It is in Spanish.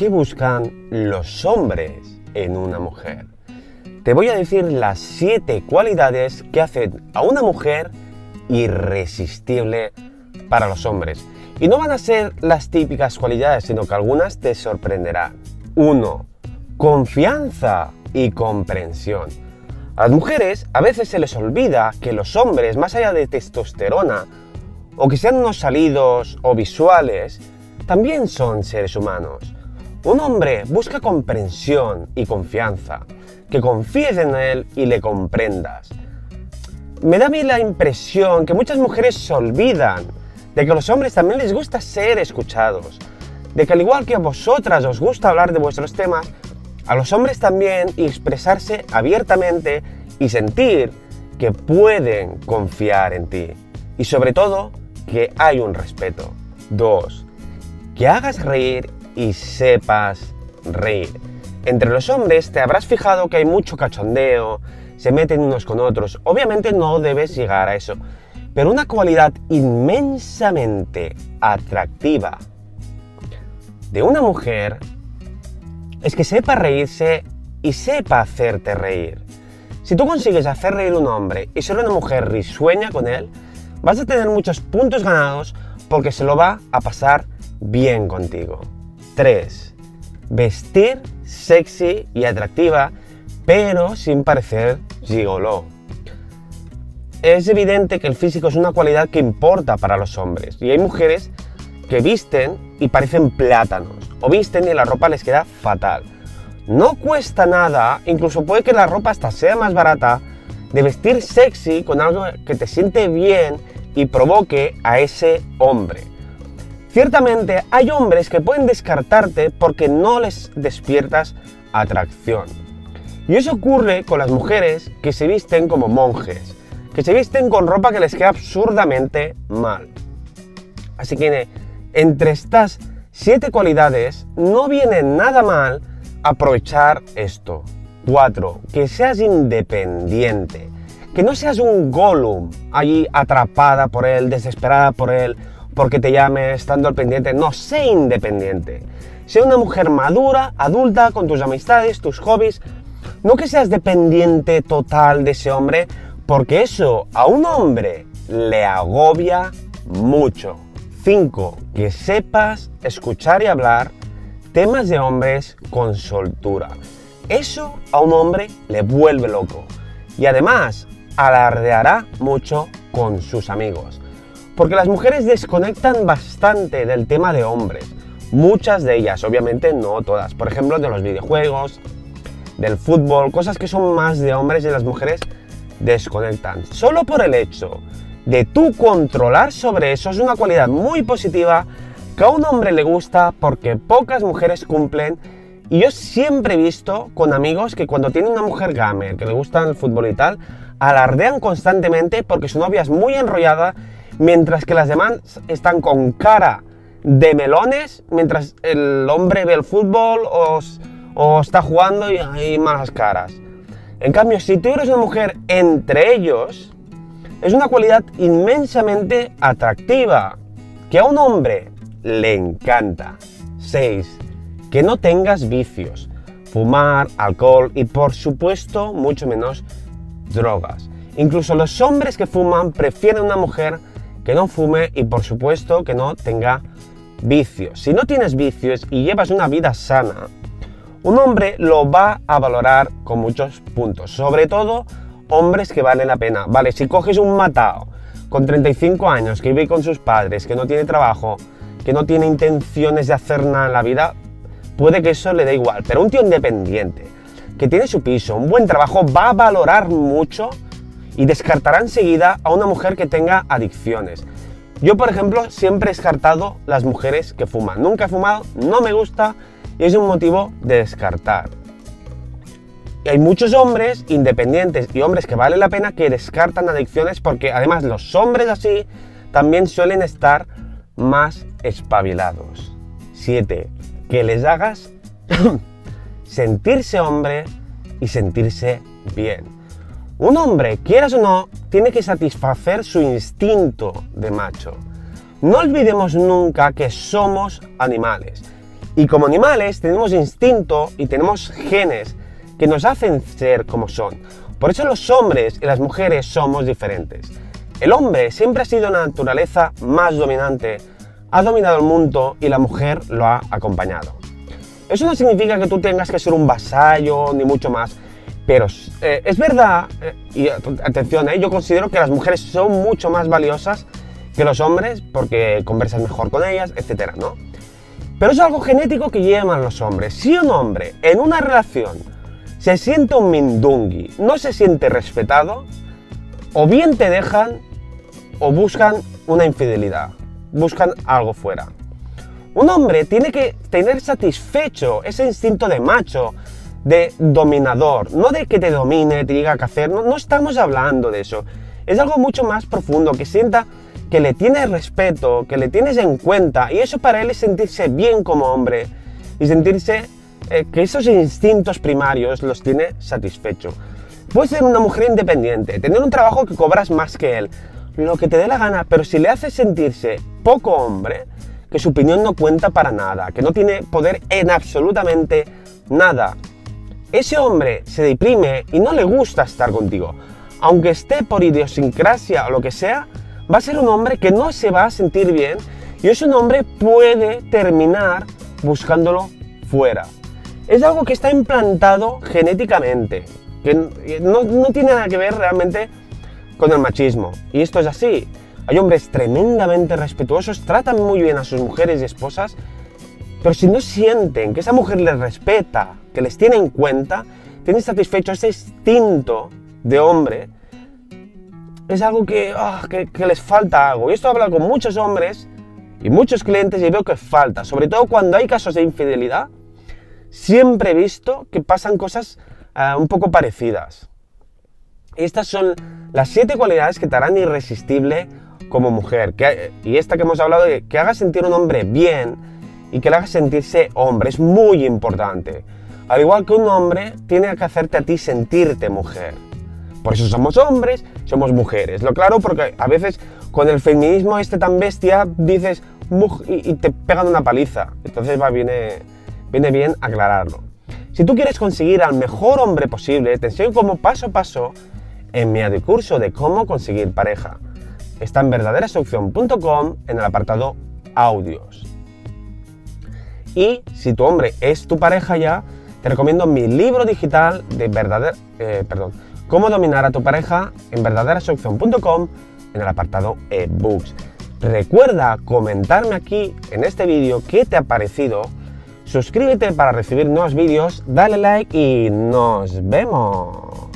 ¿qué buscan los hombres en una mujer? Te voy a decir las 7 cualidades que hacen a una mujer irresistible para los hombres. Y no van a ser las típicas cualidades, sino que algunas te sorprenderán. 1. Confianza y comprensión. A las mujeres a veces se les olvida que los hombres, más allá de testosterona, o que sean unos salidos o visuales, también son seres humanos. Un hombre busca comprensión y confianza, que confíes en él y le comprendas. Me da a mí la impresión que muchas mujeres se olvidan de que a los hombres también les gusta ser escuchados, de que al igual que a vosotras os gusta hablar de vuestros temas, a los hombres también expresarse abiertamente y sentir que pueden confiar en ti. Y sobre todo, que hay un respeto. 2. Que hagas reír y sepas reír. Entre los hombres te habrás fijado que hay mucho cachondeo, se meten unos con otros. Obviamente no debes llegar a eso. Pero una cualidad inmensamente atractiva de una mujer es que sepa reírse y sepa hacerte reír. Si tú consigues hacer reír a un hombre y ser una mujer risueña con él, vas a tener muchos puntos ganados porque se lo va a pasar bien contigo. 3. Vestir sexy y atractiva, pero sin parecer gigolo. Es evidente que el físico es una cualidad que importa para los hombres y hay mujeres que visten y parecen plátanos o visten y la ropa les queda fatal. No cuesta nada, incluso puede que la ropa hasta sea más barata, de vestir sexy con algo que te siente bien y provoque a ese hombre. Ciertamente hay hombres que pueden descartarte porque no les despiertas atracción. Y eso ocurre con las mujeres que se visten como monjes, que se visten con ropa que les queda absurdamente mal. Así que entre estas siete cualidades no viene nada mal aprovechar esto. 4. Que seas independiente. Que no seas un Gollum allí atrapada por él, desesperada por él, porque te llame estando al pendiente. No, sé independiente. Sé una mujer madura, adulta, con tus amistades, tus hobbies. No que seas dependiente total de ese hombre, porque eso a un hombre le agobia mucho. 5. Que sepas escuchar y hablar temas de hombres con soltura. Eso a un hombre le vuelve loco. Y además, alardeará mucho con sus amigos. Porque las mujeres desconectan bastante del tema de hombres. Muchas de ellas, obviamente no todas. Por ejemplo, de los videojuegos, del fútbol, cosas que son más de hombres y las mujeres desconectan. Solo por el hecho de tú controlar sobre eso es una cualidad muy positiva que a un hombre le gusta porque pocas mujeres cumplen. Y yo siempre he visto con amigos que cuando tienen una mujer gamer que le gusta el fútbol y tal, alardean constantemente porque su novia es muy enrollada, mientras que las demás están con cara de melones, mientras el hombre ve el fútbol o, está jugando y hay malas caras. En cambio, si tú eres una mujer entre ellos, es una cualidad inmensamente atractiva, que a un hombre le encanta. 6. Que no tengas vicios, fumar, alcohol y por supuesto mucho menos drogas. Incluso los hombres que fuman prefieren una mujer que no fume y por supuesto que no tenga vicios. Si no tienes vicios y llevas una vida sana, un hombre lo va a valorar con muchos puntos. Sobre todo hombres que valen la pena. Vale, si coges un matao con 35 años que vive con sus padres, que no tiene trabajo, que no tiene intenciones de hacer nada en la vida, puede que eso le dé igual. Pero un tío independiente, que tiene su piso, un buen trabajo, va a valorar mucho y descartará enseguida a una mujer que tenga adicciones. Yo, por ejemplo, siempre he descartado las mujeres que fuman. Nunca he fumado, no me gusta y es un motivo de descartar. Y hay muchos hombres independientes y hombres que vale la pena que descartan adicciones porque además los hombres así también suelen estar más espabilados. 7. Que les hagas sentirse hombre y sentirse bien. Un hombre, quieras o no, tiene que satisfacer su instinto de macho. No olvidemos nunca que somos animales Y como animales tenemos instinto y tenemos genes que nos hacen ser como son. Por eso los hombres y las mujeres somos diferentes. El hombre siempre ha sido la naturaleza más dominante, ha dominado el mundo y la mujer lo ha acompañado. Eso no significa que tú tengas que ser un vasallo ni mucho más, pero eh, es verdad, eh, y atención, eh, yo considero que las mujeres son mucho más valiosas que los hombres porque conversas mejor con ellas, etcétera, ¿no? Pero es algo genético que llevan los hombres. Si un hombre en una relación se siente un mindungui, no se siente respetado, o bien te dejan o buscan una infidelidad, buscan algo fuera. Un hombre tiene que tener satisfecho ese instinto de macho, de dominador, no de que te domine, te diga qué hacer, no, no estamos hablando de eso. Es algo mucho más profundo, que sienta que le tienes respeto, que le tienes en cuenta, y eso para él es sentirse bien como hombre y sentirse eh, que esos instintos primarios los tiene satisfecho. Puedes ser una mujer independiente, tener un trabajo que cobras más que él, lo que te dé la gana, pero si le haces sentirse poco hombre, que su opinión no cuenta para nada, que no tiene poder en absolutamente nada, ese hombre se deprime y no le gusta estar contigo. Aunque esté por idiosincrasia o lo que sea, va a ser un hombre que no se va a sentir bien y ese hombre puede terminar buscándolo fuera. Es algo que está implantado genéticamente, que no, no tiene nada que ver realmente con el machismo. Y esto es así. Hay hombres tremendamente respetuosos, tratan muy bien a sus mujeres y esposas, pero si no sienten que esa mujer les respeta, que les tiene en cuenta, tienen satisfecho ese instinto de hombre, es algo ah, que, que, les falta algo. Y esto habla con muchos hombres y muchos clientes y veo que falta, sobre todo cuando hay casos de infidelidad, siempre he visto que pasan cosas ah, un poco parecidas. Estas son las siete cualidades que te harán irresistible como mujer. Y esta que hemos hablado de que haga sentir un hombre bien y que le haga sentirse hombre. Es muy importante. Al igual que un hombre tiene que hacerte a ti sentirte mujer. Por eso somos hombres, somos mujeres. Lo claro porque a veces con el feminismo este tan bestia dices y, te pegan una paliza. Entonces va, viene, viene bien aclararlo. Si tú quieres conseguir al mejor hombre posible, te enseño como paso a paso en mi curso de cómo conseguir pareja. Está en verdaderaseducción.com en el apartado audios. Y si tu hombre es tu pareja ya, te recomiendo mi libro digital de verdadera, eh, perdón, cómo dominar a tu pareja en verdaderaseducción.com en el apartado ebooks. Recuerda comentarme aquí en este vídeo qué te ha parecido. Suscríbete para recibir nuevos vídeos, dale like y nos vemos.